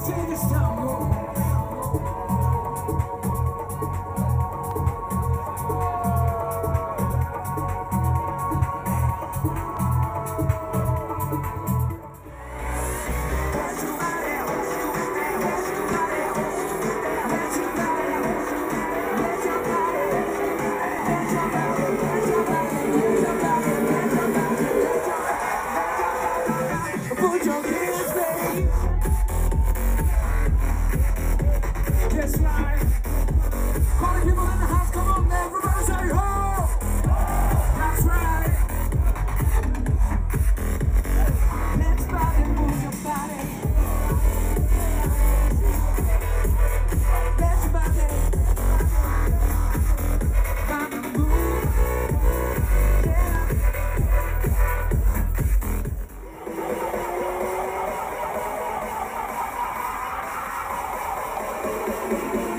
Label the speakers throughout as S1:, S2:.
S1: see this time. Música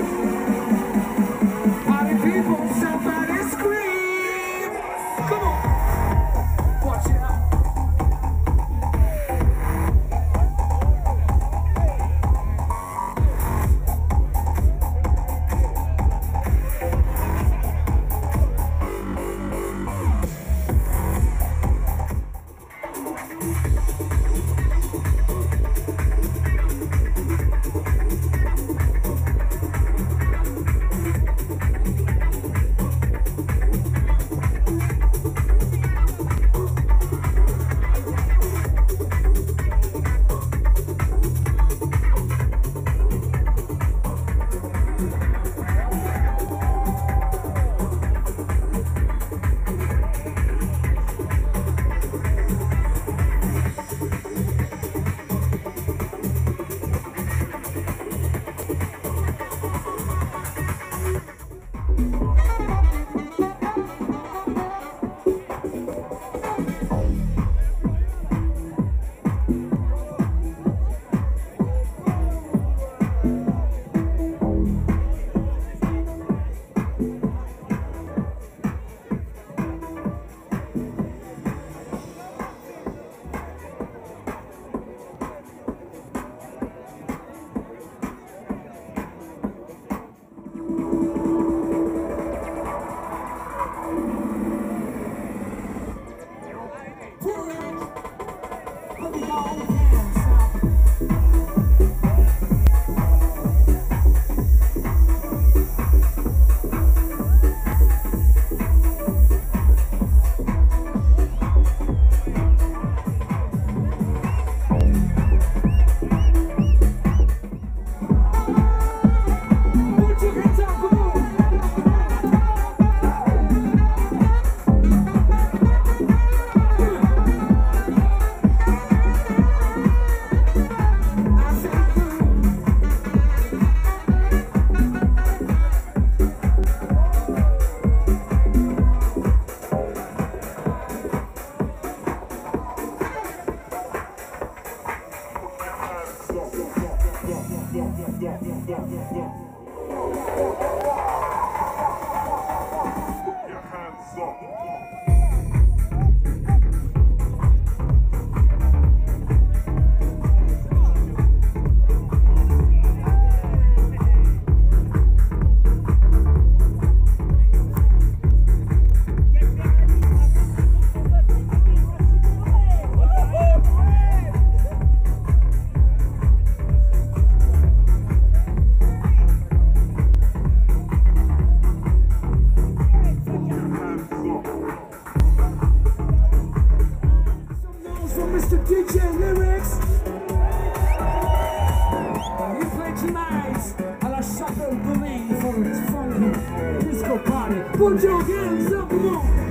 S1: believe for its funky disco party. Put your hands up, come on.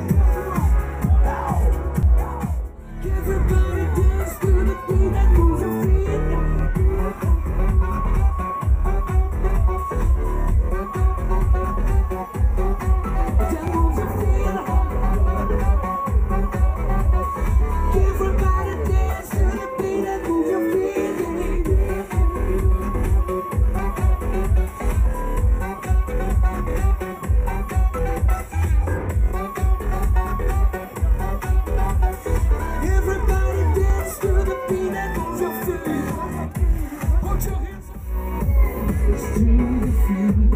S1: Still the feeling.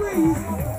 S1: Please!